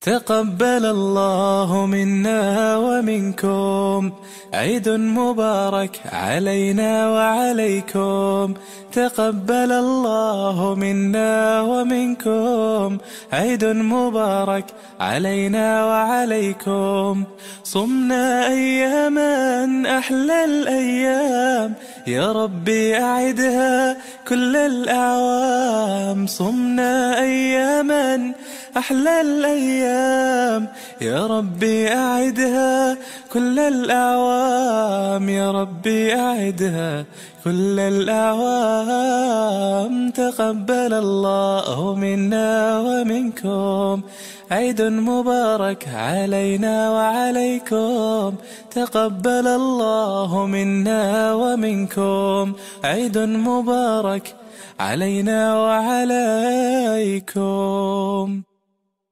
تقبل الله منا ومنكم. عيد مبارك علينا وعليكم. تقبل الله منا ومنكم. عيد مبارك علينا وعليكم. صمنا أياما أحلى الأيام. يا ربي أعدها كل الأعوام. صمنا أياما أحلى الأيام. يا ربي أعدها كل الأعوام. يا ربي أعدها كل الأعوام. تقبل الله منا ومنكم. عيد مبارك علينا وعليكم. تقبل الله منا ومنكم. عيد مبارك علينا وعليكم.